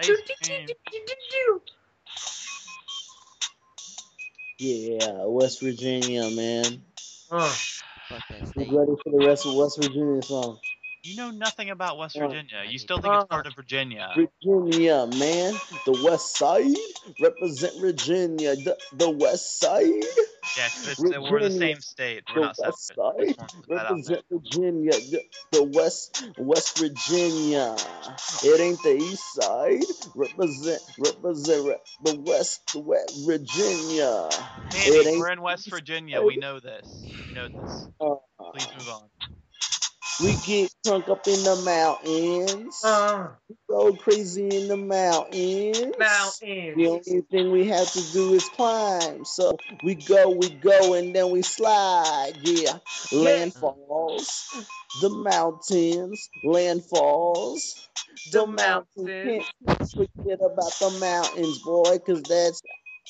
Hey, James. Yeah, West Virginia, man. Fuck Who's ready for the rest of West Virginia song? You know nothing about West. Virginia. You still think it's Uh. part of Virginia. Virginia, man. The West Side. Represent Virginia. The, the West Side. Yeah, 'cause it's, we're the same state. We're not West. Side. Just wanted to put that out. Represent Virginia. The, West West Virginia. It ain't the East Side. Represent represent re- the West West Virginia. Andy, ain't we're in West Virginia. We know this. We know this. uh, Please move on. We get drunk up in the mountains. uh, Go crazy in the mountains. The only thing we have to do is climb. So we go, we go, and then we slide. Yeah. Landfalls, the mountains, landfalls, the, The mountains. Can't forget about the mountains, boy, because that's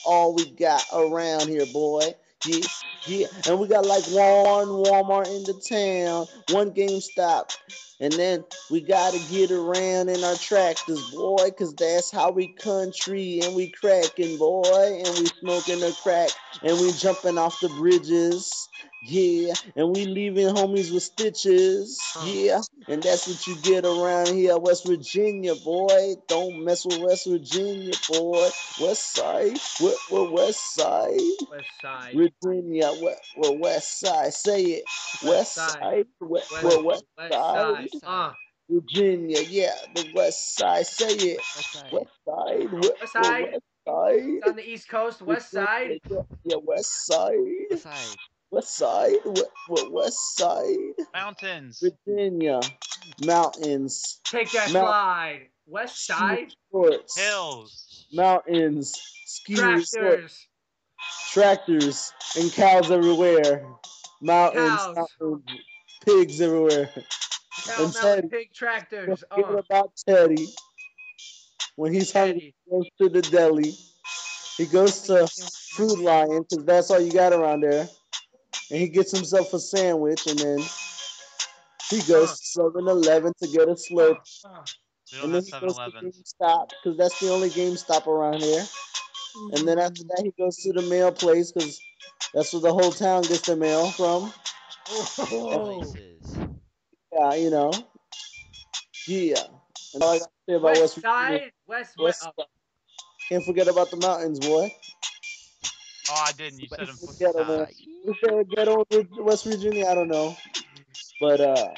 all we got around here, boy. Yeah, yeah. And we got like one Walmart in the town, one GameStop. And then we gotta get around in our tractors, boy, cause that's how we country and we cracking, boy, and we smoking the crack and we jumping off the bridges, yeah, and we leaving homies with stitches, yeah, and that's what you get around here, West Virginia, boy. Don't mess with West Virginia, boy. West Side, what, what West Side? West side. Virginia, what, what West Side? Say it, West Side. Side, what, West, what West west Side? Side. Uh, Virginia, yeah, the West Side. Say it, West side. West Side, what, West side. West Side? it's on the east coast, west side. Yeah, yeah, West Side. West side. West Side. What, what West Side? Mountains. Virginia. Mountains. Take that Mount- slide. West side. Resorts. Hills. Mountains. Ski resorts. Tractors. Tractors. And cows everywhere. Mountains. Cows. mountains, Pigs everywhere. Cow And Teddy. pig tractors. Forget Uh, about Teddy. When he's hungry, he goes to the deli. He goes to Food Lion because that's all you got around there. And he gets himself a sandwich and then he goes to 7 Eleven to get a slurp. We And don't then he goes to GameStop because that's the only GameStop around here. And then after that, he goes to the mail place because that's where the whole town gets their mail from. oh. Places. Yeah, you know. Yeah. And all I got to say about West, West Virginia. side. West. West West. side. Can't forget about the mountains, boy. Oh, I didn't. You said them. West Forget about side. If they would get over West Virginia, I don't know. But uh,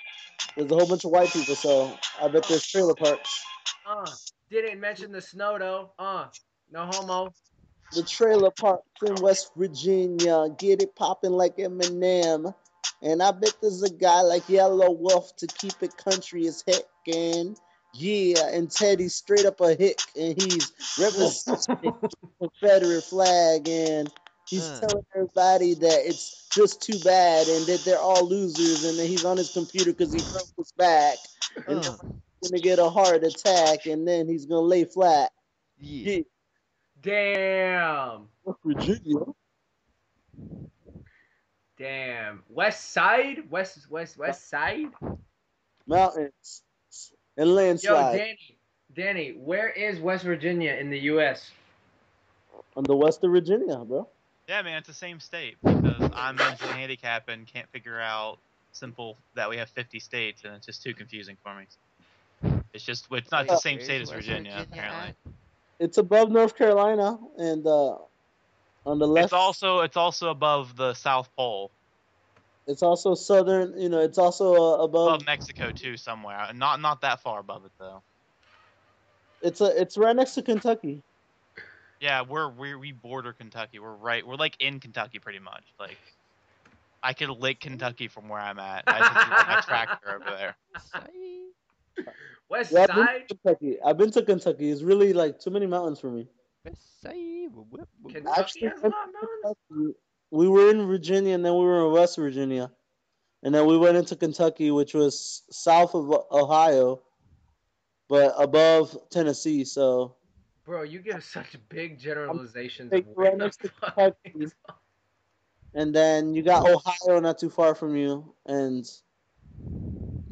there's a whole bunch of white people, so I bet there's trailer parks. Uh, didn't mention the snow though. Uh, no homo. The trailer parks in West Virginia, get it popping like Eminem. And I bet there's a guy like Yelawolf to keep it country as heck. And yeah, and Teddy's straight up a hick, and he's representing the Confederate flag, and he's Uh. telling everybody that it's just too bad, and that they're all losers, and then he's on his computer because he broke his back, and Uh, then he's gonna get a heart attack, and then he's gonna lay flat. yeah. Yeah, Damn. Virginia. Damn. West side. West. West. West side. mountains and Yo, Danny. Danny, where is West Virginia in the U.S.? on the west of Virginia, bro. Yeah, man, it's the same state because I'm mentally handicapped and can't figure out simple that we have 50 states, and it's just too confusing for me. It's just it's not the same state as Virginia, Virginia apparently. It's above North Carolina, and uh, on the left, It's also it's also above the South Pole, it's also southern. You know, it's also uh, above. above Mexico too, somewhere. Not not that far above it though. It's a, it's right next to Kentucky. Yeah, we're we we border Kentucky. We're right. We're like in Kentucky pretty much. Like I could lick Kentucky from where I'm at. I just run my tractor over there. West Yeah, I've side. to Kentucky. I've been to Kentucky. It's really like too many mountains for me. Actually, has a lot of mountains. Kentucky, we were in Virginia, and then we were in West Virginia, and then we went into Kentucky, which was south of Ohio, but above Tennessee. So Bro, you give such big generalizations. Of right next to Kentucky. and then you got Ohio not too far from you, and it's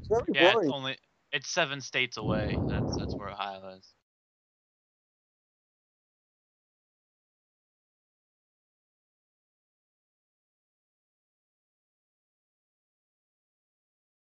very Yeah, it's only it's seven states away. That's that's where Ohio is.